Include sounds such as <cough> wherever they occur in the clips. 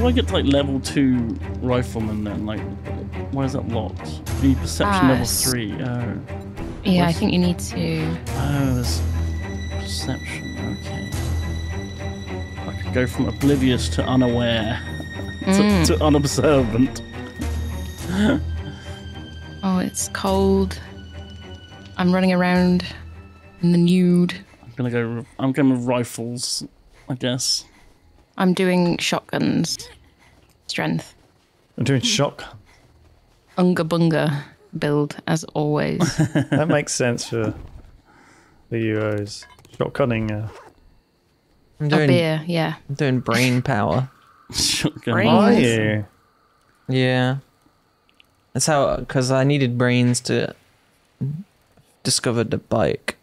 do I get to like level two rifleman then? Like, why is that locked? Need perception Ah, level three. Oh, Yeah, I think you need to. oh, there's perception. Okay. I could go from oblivious to unaware Mm. to, to unobservant. <laughs> Oh, it's cold. I'm running around in the nude. I'm gonna go. I'm going with rifles, I guess. I'm doing shotguns. Strength. I'm doing shock. Unga bunga build, as always. <laughs> That makes sense for the Euros. Shotgunning. Uh, I'm doing beer, yeah. I'm doing brain power. <laughs> Shotgun. Brains. are you? Yeah. That's how because I needed brains to discover the bike.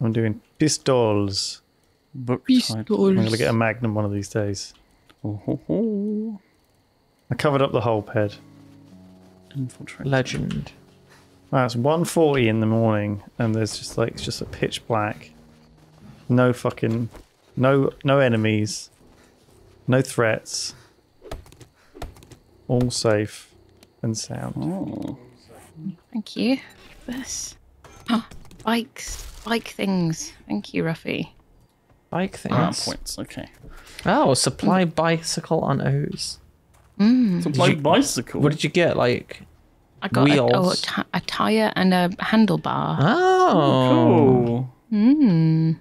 I'm doing pistols. Book I'm going to get a magnum one of these days. Oh, ho, ho. I covered up the whole ped. Infiltrate. Legend. Wow, it's 1.40 in the morning, and there's just like it's just a pitch black. No fucking, no no enemies, no threats. All safe and sound. Oh. Thank you. This. Oh, <gasps> bikes. Bike things. Thank you, Ruffy. Bike things. Ah, things. points. Okay. Oh, supply bicycle on O's. Mm. Supply you- bicycle. What did you get? Like I got a, oh, a, Wheels. ti- a tire and a handlebar. oh, Cool. Mm.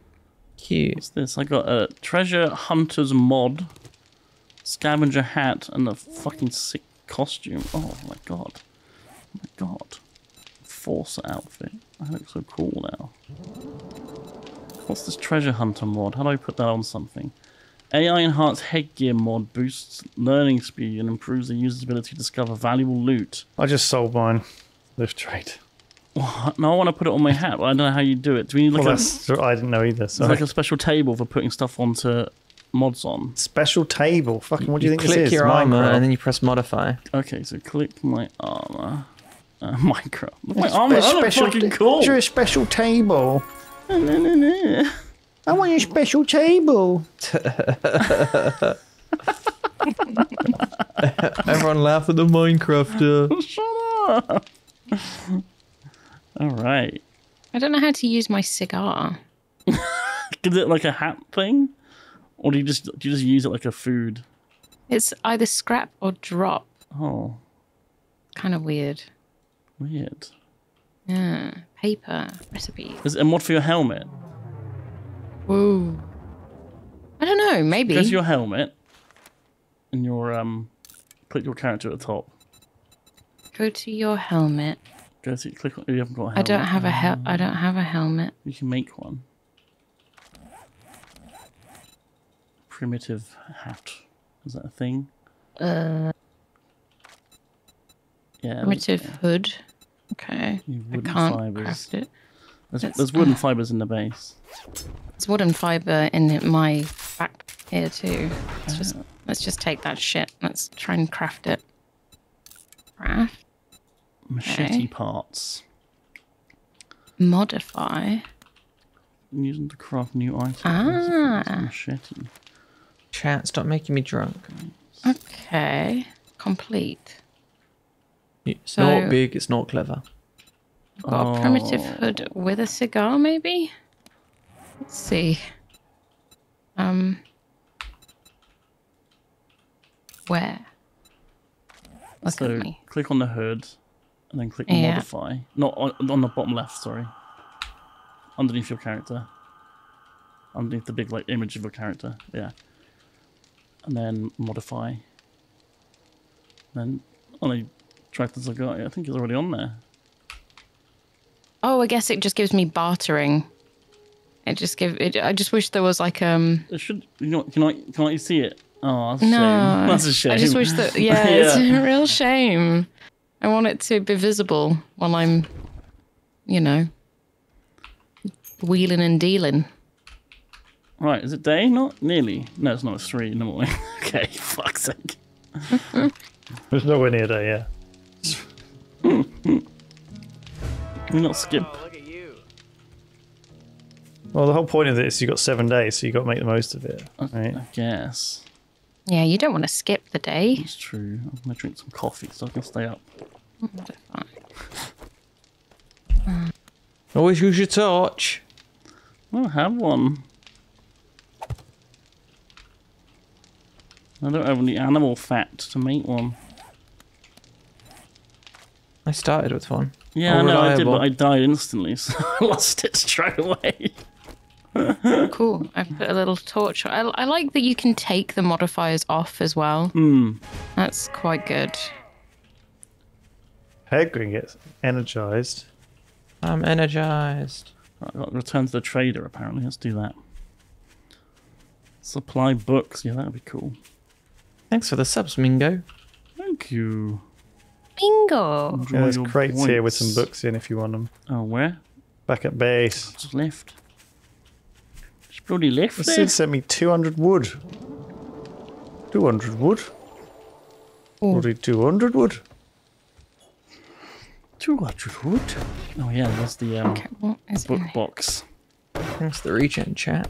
cute. What's this? I got a treasure hunter's mod, scavenger hat, and a fucking sick costume. Oh my god. Oh my god. Force outfit. I look so cool now. What's this treasure hunter mod? How do I put that on something? AI enhanced headgear mod boosts learning speed and improves the user's ability to discover valuable loot. I just sold mine. Lift trade. What? No, I want to put it on my hat, but I don't know how you do it. Do we need like Well, a, didn't know either. it's So like a special table for putting stuff onto mods on? special table. Fucking, what do you, think click this is? your armor Minecraft? and then you press modify. Okay, so click my armor. Uh, <laughs> Minecraft. My It's armor. a I special- fucking cool. Is there a special table? I want a special table. <laughs> Everyone laugh at the Minecrafter. Shut up. All right. I don't know how to use my cigar. <laughs> Is it like a hat thing, or do you just do you just use it like a food? It's either scrap or drop. Oh, Kind of weird. weird. Yeah. Paper recipes. Is it a mod for your helmet? Whoa. I don't know. Maybe. Go to your helmet, and your um, put your character at the top. Go to your helmet. Go to click. on You haven't got a helmet. I don't have a hel- I don't have a helmet. You can make one. Primitive hat. Is that a thing? Uh, Yeah. primitive hood. Okay. You I wooden can't fibers. craft it. There's, there's wooden fibers in the base. There's wooden fiber in my back here too. Let's just let's just take that shit. Let's try and craft it. Craft. Machete Okay. parts. Modify. Use them to craft new items. Ah. Machete. Chat, stop making me drunk. Okay. Complete. It's So- not big, it's not clever. Got a primitive Oh. hood with a cigar, maybe? Let's see. Um. Where? Look so at me. click on the hood, and then click Yeah. modify. Not on, on the bottom left. Sorry. Underneath your character. Underneath the big like image of your character. Yeah. And then modify. Then only track the cigar. Yeah, I think it's already on there. Oh, I guess it just gives me bartering. It just give it. I just wish there was like um. It should. You know. Can I? Can I see it? Oh, that's a No, shame. That's a shame. I just wish that. <laughs> Yeah, it's a real shame. I want it to be visible while I'm, you know, wheeling and dealing. Right, is it day? Not nearly. No, it's not. It's three in the morning. <laughs> okay, fuck's sake. There's nowhere near there, yeah. <laughs> Can we not skip? Well, the whole point of this, you've got seven days, so you've got to make the most of it. Right? I guess. Yeah, you don't want to skip the day. It's true. I'm gonna drink some coffee so I can stay up. <laughs> Always use your torch. I don't have one. I don't have any animal fat to make one. I started with one. Yeah, I know I did, but I died instantly, <laughs> so I lost it straight away. <laughs> Cool. I put a little torch. I, I like that you can take the modifiers off as well. Hmm. That's quite good. Peregrine gets energized. I'm energized. Right, I've got to return to the trader, apparently. Let's do that. Supply books. Yeah, that'd be cool. Thanks for the subs, Mingo. Thank you. Bingo. Enjoy Yeah, there's your crates here with some books in if you want them. Oh, where? Back at base. Just left. Just bloody left The there. Sid sent me 200 wood. 200 wood? Ooh. Bloody 200 wood. 200 wood. Oh, yeah, there's the um, Okay, what is book in box. Thanks for the regen chat.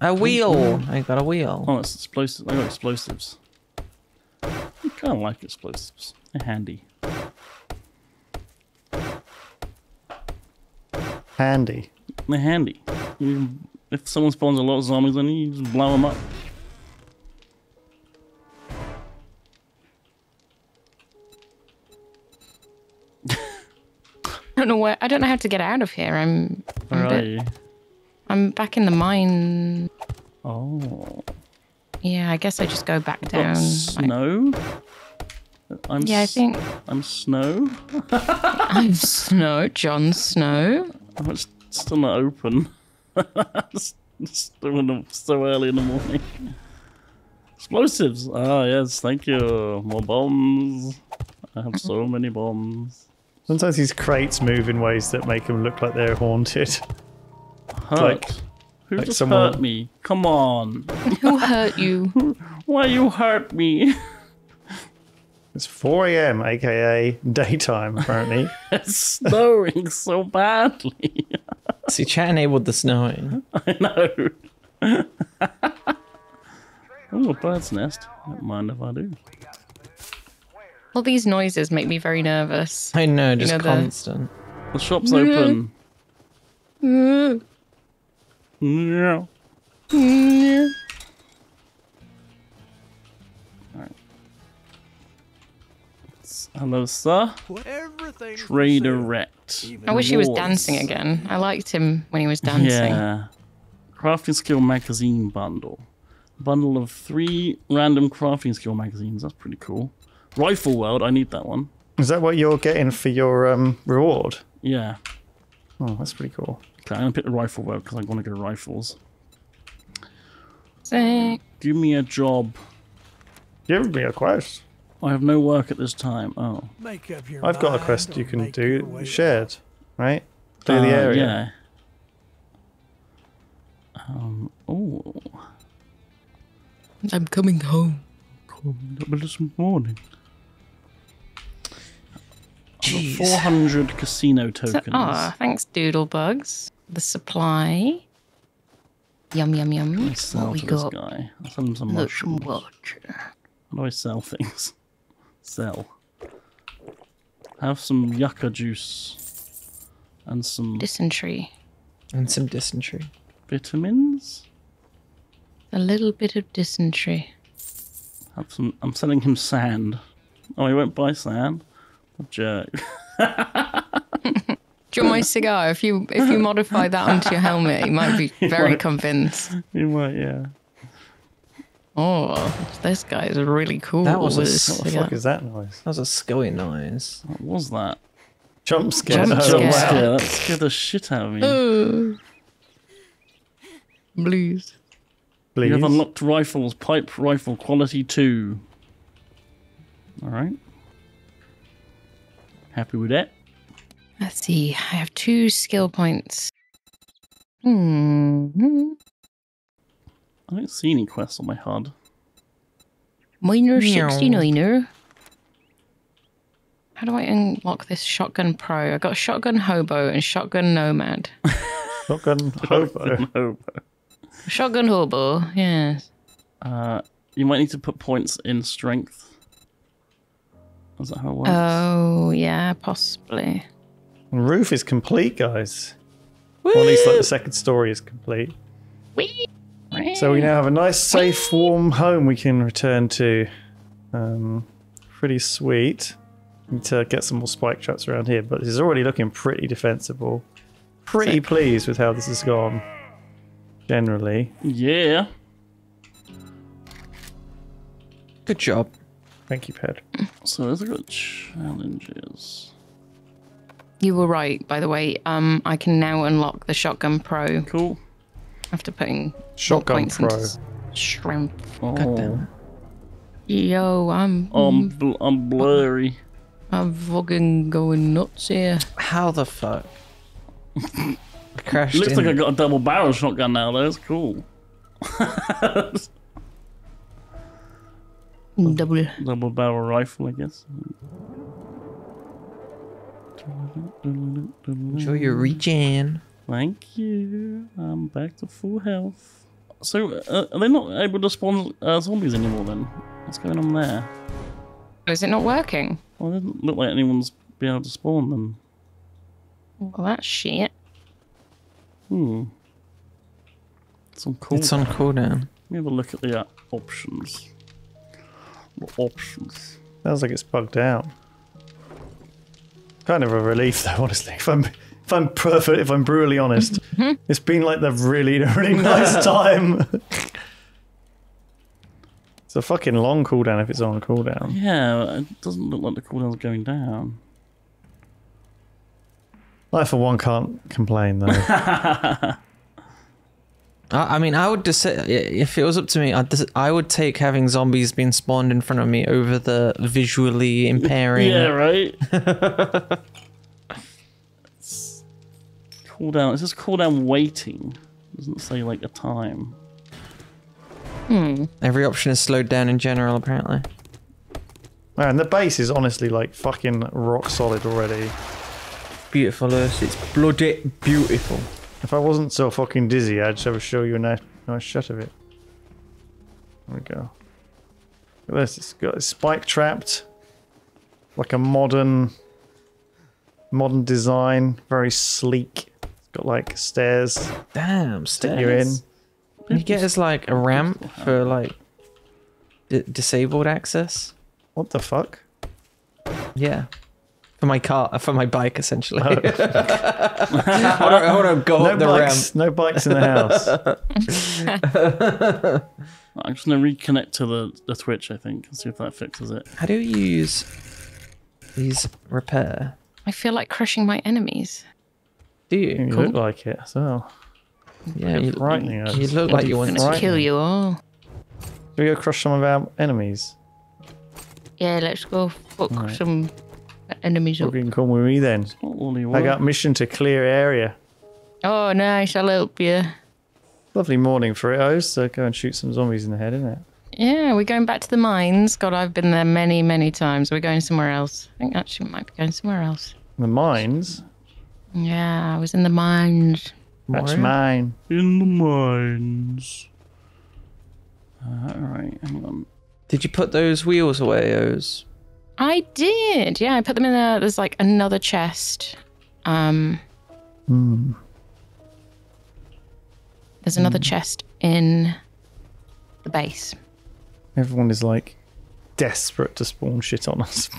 A wheel. I got a wheel. Oh, it's explosives. I got explosives. I kind of like explosives. They're handy. Handy. They're handy. You, if someone spawns a lot of zombies on you, you just blow them up. I <laughs> don't know where. I don't know how to get out of here. I'm. I'm, Where a are bit- you? I'm back in the mine. Oh. Yeah, I guess I just go back Got down. like- snow? I'm yeah, I think I'm snow. <laughs> I'm Snow, Jon Snow. Oh, it's still not open. <laughs> It's still in the, so early in the morning. Explosives. Ah, yes, thank you. More bombs. I have so many bombs. Sometimes these crates move in ways that make them look like they're haunted. Hurt. like- Who like just someone- hurt me? Come on. <laughs> Who hurt you? <laughs> Why you hurt me? <laughs> It's 4 a.m., aka daytime, apparently. it's snowing so badly. See, chat enabled the snowing. I know. oh, a bird's nest. Don't mind if I do. All these noises make me very nervous. I know, just know, the- constant. The shop's open. Mm. Yeah. Yeah. Alright. Hello, sir. Everything for Trader sale. Rekt. Even I wish he was dancing again. I liked him when he was dancing. Yeah. Crafting skill magazine bundle. Bundle of three random crafting skill magazines. That's pretty cool. Rifle World. I need that one. Is that what you're getting for your um, reward? Yeah. Oh, that's pretty cool. Okay, I'm gonna pick the Rifle World because I want to go rifles. Sick. Give me a job. Give me a quest. I have no work at this time. Oh. Make up your I've got a quest you can do. way Shared, right? Clear the Uh, area. Yeah. Um. Oh. I'm coming home. Coming up this morning. Jeez. Four hundred casino So, tokens. oh, thanks, Doodlebugs. The supply. Yum yum yum. I sell What we this got? guy. I sell him some Look mushrooms. what. How do I sell things? <laughs> Sell. Have some yucca juice and some Dysentery. And some dysentery. vitamins. A little bit of dysentery. Have some. I'm selling him sand. Oh, he won't buy sand. What a jerk. <laughs> Do you want my cigar? If you if you modify that onto your helmet, you might be <laughs> very might. convinced. he might, yeah. Oh, this guy is really cool. That was a with s- his What the fuck is that noise? That was a scully noise. What was that? Jump scare. Jump Oh, scare. wow. Scare, that scared the shit out of me. Oh. Blues. You have unlocked rifles, pipe rifle quality 2. Alright. Happy with that? Let's see. I have two skill points. Hmm. I don't see any quests on my HUD. Miner Meow. 69er. How do I unlock this shotgun pro? I got shotgun hobo and shotgun nomad. <laughs> Shotgun hobo. Shotgun hobo, yes. Uh, you might need to put points in strength. Is that how it works? Oh, yeah, possibly. Roof is complete, guys. Or at least like the second story is complete. Whee! So we now have a nice, safe, warm home we can return to. Um, pretty sweet. Need to get some more spike traps around here, but this is already looking pretty defensible. Pretty pleased with how this has gone. Generally. yeah. Good job. Thank you, Ped. So there's got challenges. You were right, by the way. Um, I can now unlock the Shotgun Pro Cool. after putting more Shotgun points Pro. into s- strength. Oh, damn. Yo, I'm I'm, bl- I'm blurry. I'm fucking going nuts here. How the fuck? I <laughs> crashed Looks in. like I got a double barrel shotgun now. That's cool. <laughs> Double. Double barrel rifle, I guess. Enjoy your regen. Thank you. I'm back to full health. So, uh, are they not able to spawn uh, zombies anymore then? What's going on there? Oh, is it not working? Well, it doesn't look like anyone's been able to spawn them. Well, that's shit. Hmm. It's on cool. It's on cooldown. Let me have a look at the uh, options. Options. Sounds like it's bugged out. Kind of a relief, though, honestly. If I'm, if I'm perfect, if I'm brutally honest, <laughs> it's been like the really, <laughs> really nice <laughs> time. it's a fucking long cooldown if it's on cooldown. Yeah, it doesn't look like the cooldown's going down. I, for one, can't complain though. I, I mean, I would just say, if it was up to me, I'd, dis- I would take having zombies being spawned in front of me over the visually impairing. Yeah, right? <laughs> It's cooldown. It says cooldown waiting. It doesn't say like a time. Hmm. Every option is slowed down in general, apparently. Man, the base is honestly like fucking rock solid already. Beautiful, Lewis. It's bloody beautiful. If I wasn't so fucking dizzy, I'd just have show you a nice, nice shot of it. There we go. Look at this. It's got it's spike trapped, like a modern, modern design. Very sleek. It's got like stairs. Damn, Stick you in. stairs. Can you get us like a ramp for like d- disabled access? What the fuck? Yeah. For my car, for my bike, essentially. Oh. I don't, I want to go No up the bikes. No bikes in the house. <laughs> I'm just gonna reconnect to the, the Twitch, I think, and see if that fixes it. How do you use these repair? I feel like crushing my enemies. Do you you? look like it. as well. Yeah, you, frightening. you look like you I'm want gonna kill you all. do we go crush some of our enemies? Yeah, let's go fuck Alright. some enemies up. you can come with me then. I work. got mission to clear area. Oh, nice. I'll help you. Lovely morning for it, O's. So go and shoot some zombies in the head, isn't it? Yeah, we're going back to the mines. God, I've been there many, many times. We're going somewhere else. I think actually we might be going somewhere else. The mines. Yeah, I was in the mines. That's mine. In the mines. Uh, Alright, hang on. Did you put those wheels away, O's? I did. Yeah, I put them in there. There's like another chest. Um, Hmm. there's another chest in the base. Everyone is like desperate to spawn shit on us.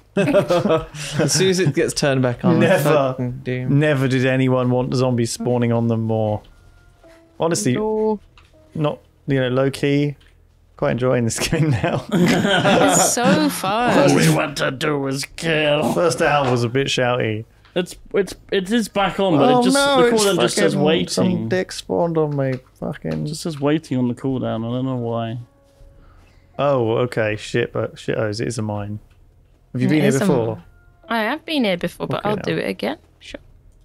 <laughs> As soon as it gets turned back on, Never. doom. Never did anyone want zombies spawning on them more. Honestly, not you know low key. Quite enjoying this <laughs> game now. It's so fun. All we want to do is kill. First hour was a bit shouty. It's it's it is back on, but it oh, just the cooldown just says waiting. Some dick spawned on me. Fucking. It just says waiting on the cooldown. I don't know why. Oh, okay. Shit, but shit. Oh, it is a mine. Have you It been here before? mine. I have been here before, but Okay, I'll now. do it again.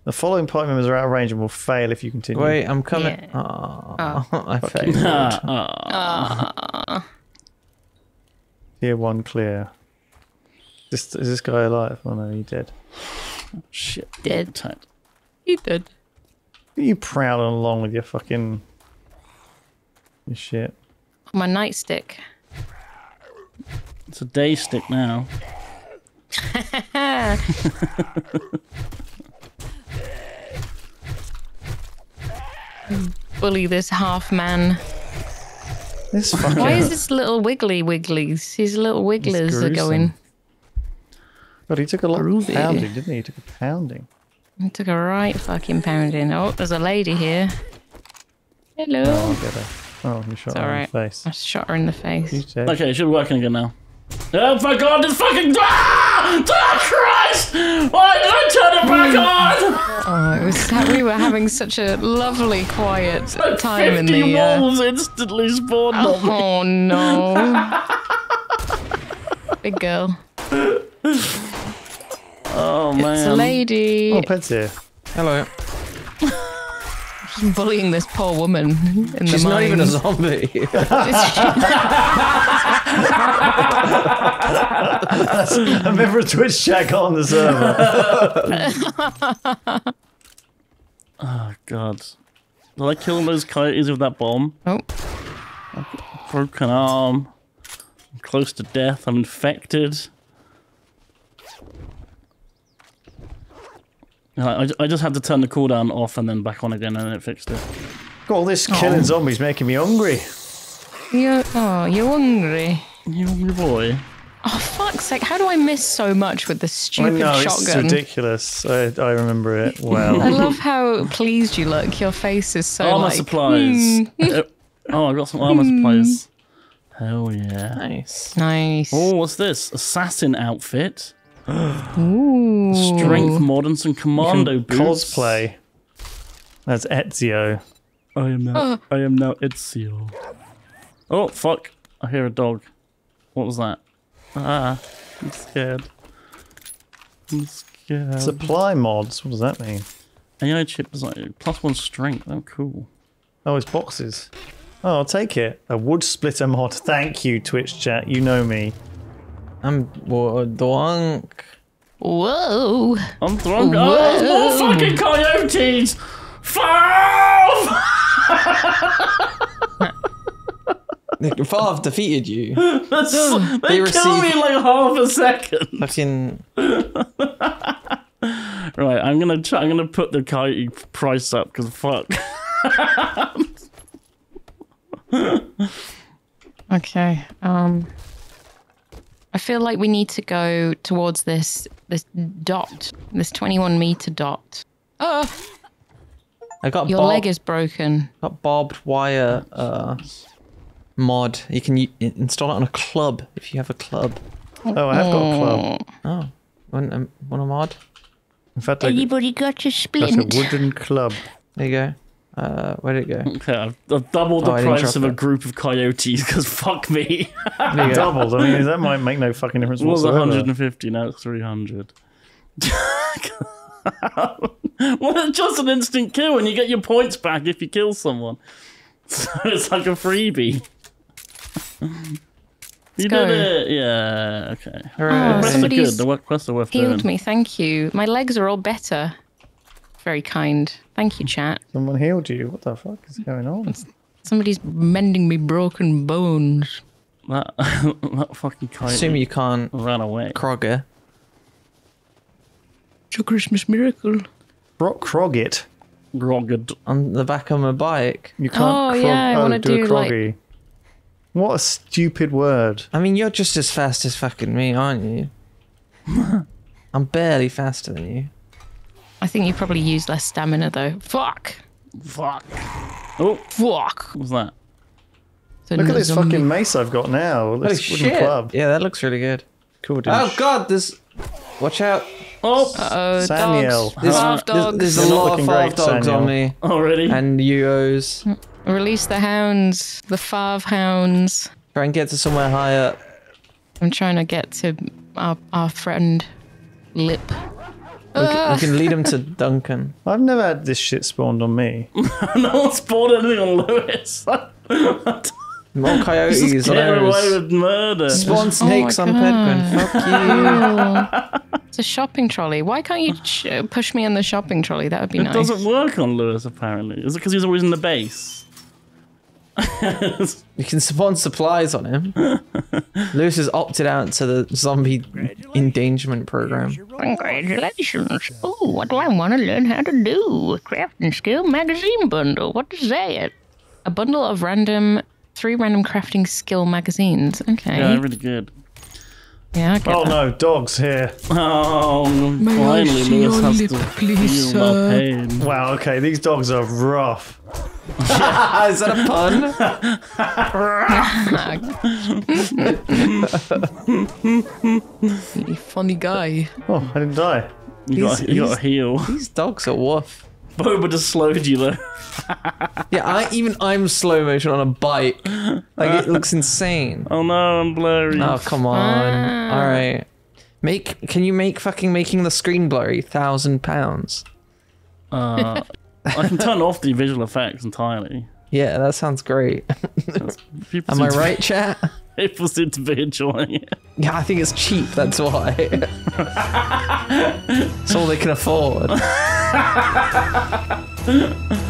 Sure. The following party members are out of range and will fail if you continue. Wait, I'm coming. Yeah. Aw, <laughs> I Fuck failed. <laughs> Ah, Tier one clear. This, is this guy alive? Oh no, he dead. shit. Dead. Attacked. You did. Are you prowling along with your fucking your shit? my nightstick. It's a day stick now. <laughs> Bully this half man. This fucking. Why is this little wiggly wigglies? His little wigglers are going. But he took a lot of Groovy. pounding, didn't he? He took a pounding. He took a right fucking pounding. Oh, there's a lady here. Hello. Oh, I'll get her. Oh, you shot It's her in the face. I shot her in the face. Okay, it should be working again now. Oh my god, this fucking. Ah! Ah, Christ! Why did I turn it back on? Oh, it was, that we were having such a lovely, quiet <laughs> time in 50 the. Uh, instantly spawned on me. oh no. <laughs> Big girl. Oh man. It's a lady. Oh, Ped's here. Hello. She's bullying this poor woman in the She's the not even a mines. zombie. <laughs> A member of Twitch chat on the server. Oh <laughs> god. Did I kill those coyotes with that bomb? oh, Broken arm. I'm close to death. I'm infected. I, I- I just had to turn the cooldown off and then back on again and it fixed it. God, all this killing zombies making me hungry. you're, oh, you're hungry. You hungry boy. Oh, fuck's sake. How do I miss so much with this I stupid know, it's shotgun? ridiculous. I, I remember it <laughs> well. I love how pleased you look. Your face is so armor like, supplies. <laughs> Uh, oh, I got some armor supplies. Hell yeah. nice. Nice. Oh, what's this? Assassin outfit. Ooh. Strength mod and commando You can boots. cosplay. That's Ezio. I am now. I am now Ezio. Oh fuck! I hear a dog. What was that? Ah, I'm scared. I'm scared. Supply mods. What does that mean? AI chip design plus one strength. Oh, cool. Oh, it's boxes. Oh, I'll take it. A wood splitter mod. Thank you, Twitch chat. You know me. I'm drunk. Whoa. I'm drunk. Oh, there's more fucking coyotes! Five! <laughs> Farv defeated you. That's, they They kill receive- me in like half a second. Fucking. <laughs> Right, I'm gonna try, I'm gonna put the coyote price up because fuck. <laughs> Okay. Um I feel like we need to go towards this this dot, this 21 meter dot. Oh, I got your leg is broken. got barbed wire uh, mod. You can install it on a club if you have a club. Oh, I have got a club. Oh, want a, want a mod? In fact, I got Anybody got a got a wooden club. There you go. Uh, where did it go? <laughs> Okay, I've, I've doubled the Oh, I price drop of a group of coyotes because fuck me. There <laughs> you go. Doubled. I mean, that might make no fucking difference It was whatsoever. 150, now it's 300. <laughs> well, it's just an instant kill and you get your points back if you kill someone. So it's like a freebie. you go. did it! Yeah, okay. Hooray. Quests are good, the work quests are worth Healed doing. me, thank you. My legs are all better. Very kind. Thank you, chat. Someone healed you. What the fuck is going on? Somebody's mending me broken bones. That, <laughs> that fucking coyote Assume you can't run away. Krogger. It's a Christmas miracle. Brock Croggett. Grogged. on the back of my bike. You can't. Oh, crog- yeah, I oh, wanna do, a do, like- What a stupid word. I mean, you're just as fast as fucking me, aren't you? <laughs> I'm barely faster than you. I think you probably use less stamina though. Fuck. Fuck. Oh, Fuck. what was that? The Look at this zombie. fucking mace I've got now. This wooden shit! club. Yeah, that looks really good. Cool, dude. Oh god, there's. Watch out! Oh, Uh-oh, Saniel. dogs. There's- Five There's, dogs. there's a lot of looking five great, dogs on me oh, already? and UOs. Release the hounds. The five hounds. Try and get to somewhere higher. I'm trying to get to our, our friend Lip. We can, we can lead him to <laughs> Duncan. I've never had this shit spawned on me. <laughs> no one spawned anything on Lewis. <laughs> More coyotes Just on get away with murder. Spawn oh snakes on God. Pedguin. Fuck you. It's a shopping trolley. Why can't you ch- uh, push me on the shopping trolley? That would be It nice. It doesn't work on Lewis, apparently. Is it because he's always in the base? You can spawn supplies on him. <laughs> Lewis has opted out to the zombie endangerment program. Congratulations. Oh, what do I want to learn how to do? A crafting skill magazine bundle. What is that? A bundle of random, three random crafting skill magazines. Okay. Yeah, really good. Yeah, I Oh that. no, dogs here. Oh, May finally see Lewis has lip, to please, feel my pain. Wow, okay, these dogs are rough. <laughs> Is that a pun? <laughs> <laughs> Really funny guy. Oh, I didn't die. You got, He's- you got he's- a heal. These dogs are woof. Boba just slowed you though. <laughs> Yeah, I even I'm slow motion on a bike. Like it looks insane. Oh no, I'm blurry. Oh come on. All right. Make can you make fucking making the screen blurry thousand pounds? Uh, I can <laughs> turn off the visual effects entirely. Yeah, that sounds great. <laughs> Am I right, chat? People seem to be enjoying it. Yeah, I think it's cheap. That's why. <laughs> it's all they can afford. <laughs>